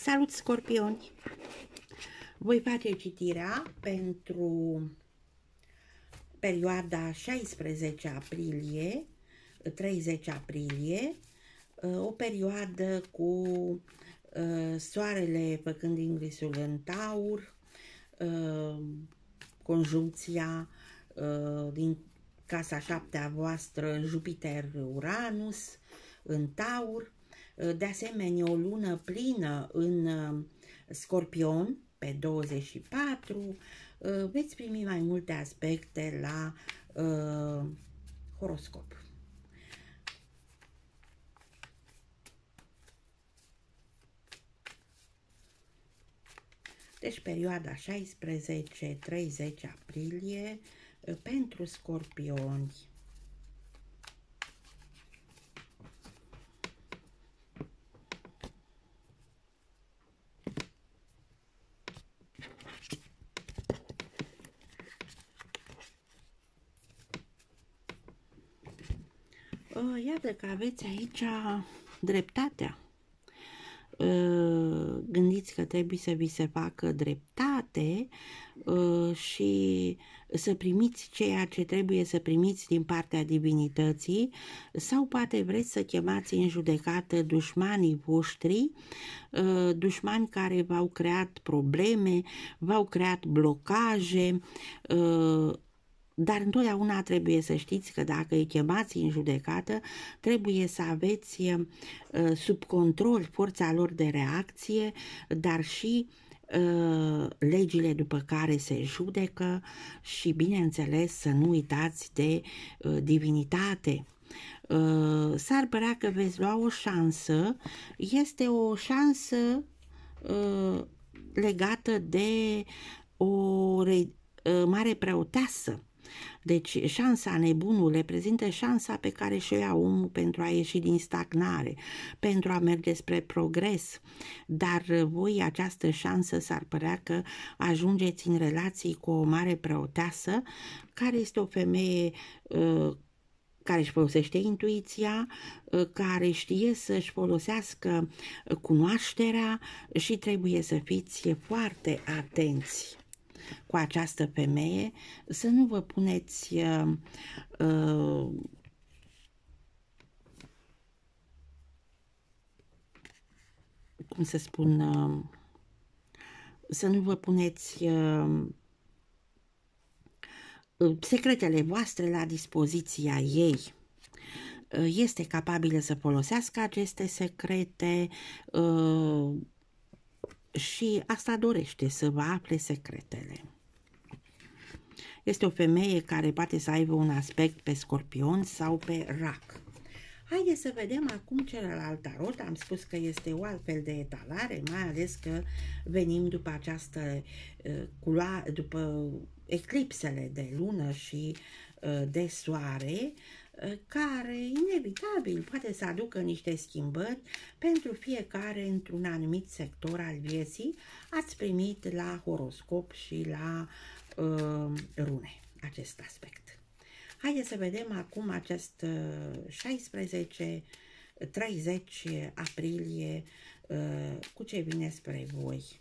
Salut, scorpioni! Voi face citirea pentru perioada 16 aprilie, 30 aprilie, o perioadă cu uh, soarele făcând ingresul în taur, uh, conjuncția uh, din casa șaptea voastră Jupiter-Uranus în taur, de asemenea o lună plină în uh, Scorpion pe 24, uh, veți primi mai multe aspecte la uh, horoscop. Deci perioada 16-30 aprilie uh, pentru scorpioni. Iată că aveți aici dreptatea. Uh, gândiți că trebuie să vi se facă dreptate uh, și să primiți ceea ce trebuie să primiți din partea divinității sau poate vreți să chemați în judecată dușmanii voștri, dușmani care v-au creat probleme, v-au creat blocaje, dar întotdeauna trebuie să știți că dacă îi chemați în judecată, trebuie să aveți uh, sub control forța lor de reacție, dar și uh, legile după care se judecă și, bineînțeles, să nu uitați de uh, divinitate. S-ar părea că veți lua o șansă, este o șansă legată de o mare preoteasă deci șansa nebunul prezintă șansa pe care și-o ia omul pentru a ieși din stagnare, pentru a merge spre progres, dar voi această șansă s-ar părea că ajungeți în relații cu o mare preoteasă, care este o femeie uh, care își folosește intuiția, uh, care știe să-și folosească cunoașterea și trebuie să fiți foarte atenți cu această femeie, să nu vă puneți uh, uh, cum să spun, uh, să nu vă puneți uh, secretele voastre la dispoziția ei. Uh, este capabilă să folosească aceste secrete, uh, și asta dorește, să vă afle secretele. Este o femeie care poate să aibă un aspect pe scorpion sau pe rac. Haideți să vedem acum celălalt tarot. Am spus că este o altfel de etalare, mai ales că venim după această uh, culoare, după eclipsele de lună și uh, de soare, care inevitabil poate să aducă niște schimbări pentru fiecare într-un anumit sector al vieții, ați primit la horoscop și la uh, rune acest aspect. Haideți să vedem acum acest 16 30 aprilie uh, cu ce vine spre voi.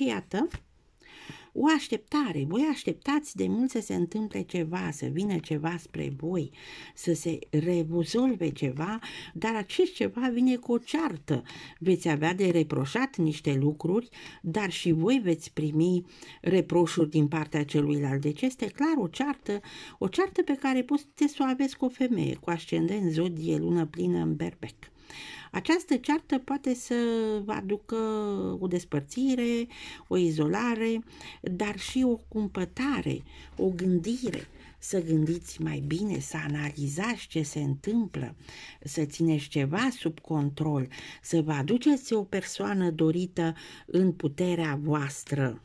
Și iată, o așteptare. Voi așteptați de mult să se întâmple ceva, să vină ceva spre voi, să se rezolve ceva, dar acest ceva vine cu o ceartă. Veți avea de reproșat niște lucruri, dar și voi veți primi reproșuri din partea celuilalt. Deci este clar o ceartă, o ceartă pe care puteți să o aveți cu o femeie, cu ascendent zodie lună plină în berbec. Această ceartă poate să vă aducă o despărțire, o izolare, dar și o cumpătare, o gândire, să gândiți mai bine, să analizați ce se întâmplă, să țineți ceva sub control, să vă aduceți o persoană dorită în puterea voastră.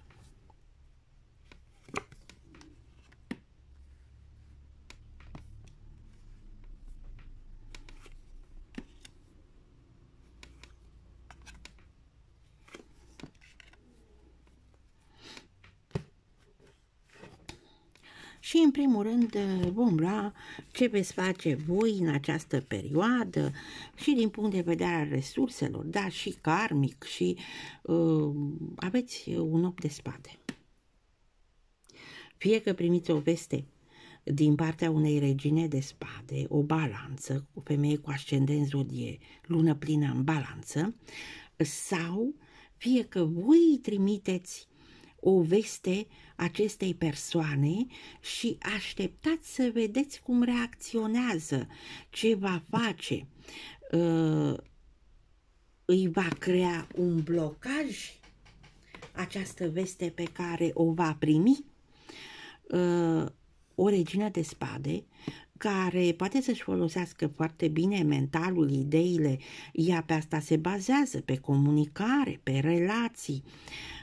Și în primul rând vom lua ce veți face voi în această perioadă și din punct de vedere al resurselor, dar și karmic și uh, aveți un 8 de spade. Fie că primiți o veste din partea unei regine de spade, o balanță, o femeie cu ascendent zodie, lună plină în balanță, sau fie că voi trimiteți o veste acestei persoane și așteptați să vedeți cum reacționează, ce va face. Uh, îi va crea un blocaj această veste pe care o va primi? Uh, o regină de spade care poate să-și folosească foarte bine mentalul, ideile, ea pe asta se bazează, pe comunicare, pe relații, uh,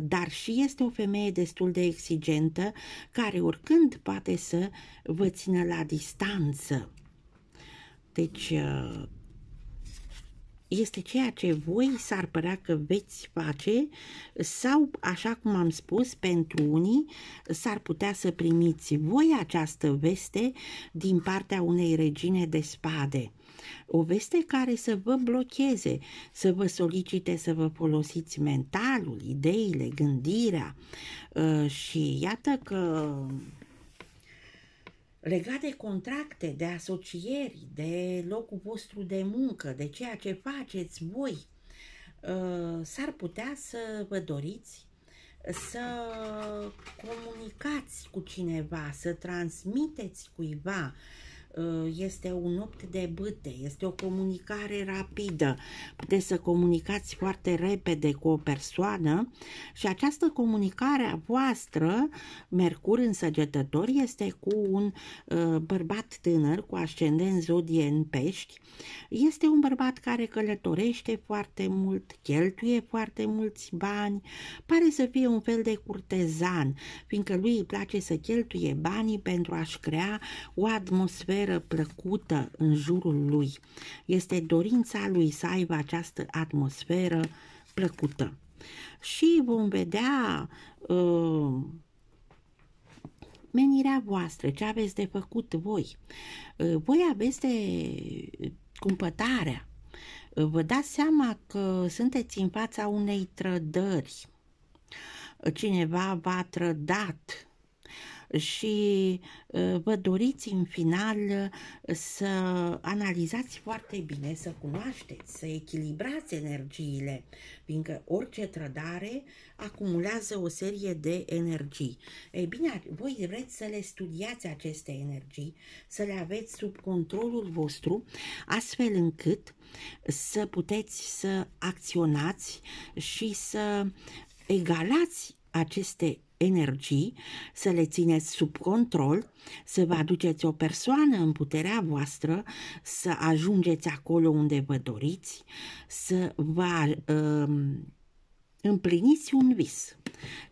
dar și este o femeie destul de exigentă care oricând poate să vă țină la distanță. Deci uh, este ceea ce voi s-ar părea că veți face sau, așa cum am spus, pentru unii s-ar putea să primiți voi această veste din partea unei regine de spade. O veste care să vă blocheze, să vă solicite să vă folosiți mentalul, ideile, gândirea. Uh, și iată că legat de contracte, de asocieri, de locul vostru de muncă, de ceea ce faceți voi, uh, s-ar putea să vă doriți să comunicați cu cineva, să transmiteți cuiva Uh, este un opt de bâte, este o comunicare rapidă. Puteți să comunicați foarte repede cu o persoană și această comunicare a voastră, Mercur în săgetător, este cu un uh, bărbat tânăr cu ascendent zodie în pești. Este un bărbat care călătorește foarte mult, cheltuie foarte mulți bani, pare să fie un fel de curtezan, fiindcă lui îi place să cheltuie banii pentru a-și crea o atmosferă atmosferă plăcută în jurul lui. Este dorința lui să aibă această atmosferă plăcută. Și vom vedea uh, menirea voastră, ce aveți de făcut voi. Uh, voi aveți de cumpătarea. Uh, vă dați seama că sunteți în fața unei trădări. Cineva v-a trădat și uh, vă doriți în final uh, să analizați foarte bine, să cunoașteți, să echilibrați energiile, fiindcă orice trădare acumulează o serie de energii. Ei bine, voi vreți să le studiați aceste energii, să le aveți sub controlul vostru, astfel încât să puteți să acționați și să egalați aceste energii, să le țineți sub control, să vă aduceți o persoană în puterea voastră, să ajungeți acolo unde vă doriți, să vă uh, împliniți un vis,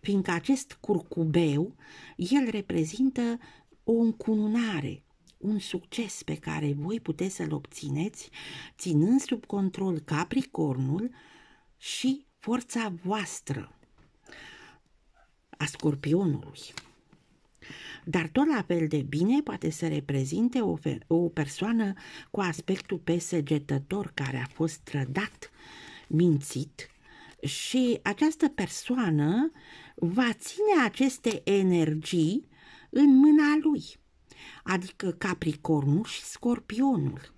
fiindcă acest curcubeu, el reprezintă o încununare, un succes pe care voi puteți să-l obțineți ținând sub control Capricornul și forța voastră a scorpionului. Dar tot la fel de bine poate să reprezinte o, o persoană cu aspectul pesegetător care a fost trădat, mințit și această persoană va ține aceste energii în mâna lui, adică Capricornul și Scorpionul.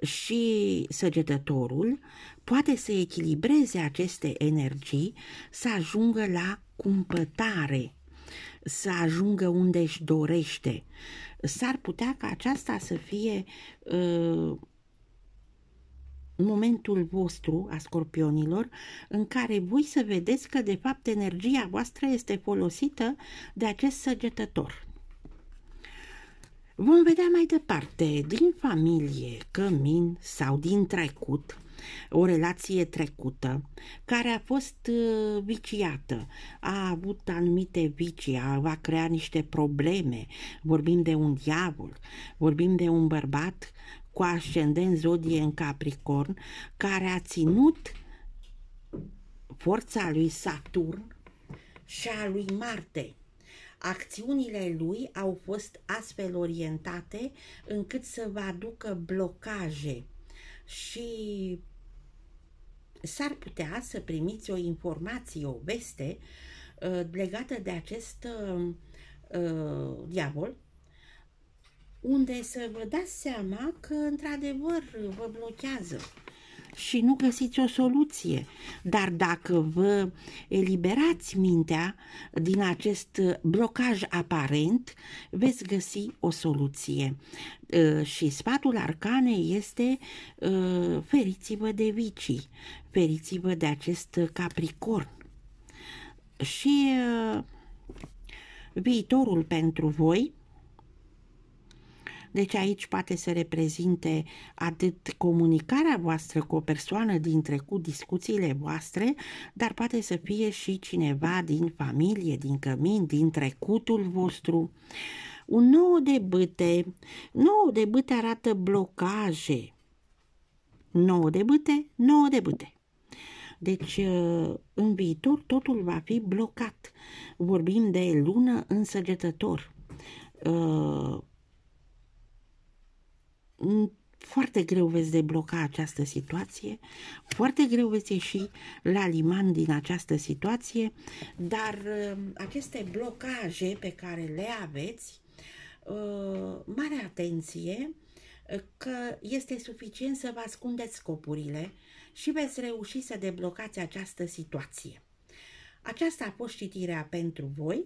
Și săgetătorul poate să echilibreze aceste energii, să ajungă la cumpătare, să ajungă unde își dorește. S-ar putea ca aceasta să fie uh, momentul vostru a scorpionilor în care voi să vedeți că de fapt energia voastră este folosită de acest săgetător. Vom vedea mai departe, din familie, cămin sau din trecut, o relație trecută care a fost uh, viciată, a avut anumite vicii, a, va crea niște probleme. Vorbim de un diavol, vorbim de un bărbat cu ascendent zodie în Capricorn care a ținut forța lui Saturn și a lui Marte Acțiunile lui au fost astfel orientate încât să vă aducă blocaje și s-ar putea să primiți o informație, o veste uh, legată de acest uh, uh, diavol, unde să vă dați seama că într-adevăr vă blochează și nu găsiți o soluție. Dar dacă vă eliberați mintea din acest blocaj aparent, veți găsi o soluție. Uh, și sfatul arcanei este uh, feriți-vă de vicii, feriți-vă de acest capricorn. Și uh, viitorul pentru voi deci aici poate să reprezinte atât comunicarea voastră cu o persoană din trecut, discuțiile voastre, dar poate să fie și cineva din familie, din cămin, din trecutul vostru. Un nou de bâte, nou de bâte arată blocaje. Nou de bâte, nou de bâte. Deci, în viitor, totul va fi blocat. Vorbim de lună însăgetător foarte greu veți debloca această situație, foarte greu veți ieși la liman din această situație, dar uh, aceste blocaje pe care le aveți, uh, mare atenție uh, că este suficient să vă ascundeți scopurile și veți reuși să deblocați această situație. Aceasta a fost citirea pentru voi.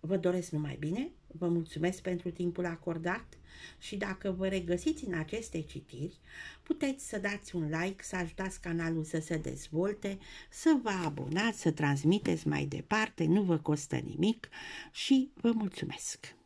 Vă doresc numai bine, vă mulțumesc pentru timpul acordat și dacă vă regăsiți în aceste citiri, puteți să dați un like, să ajutați canalul să se dezvolte, să vă abonați, să transmiteți mai departe, nu vă costă nimic și vă mulțumesc!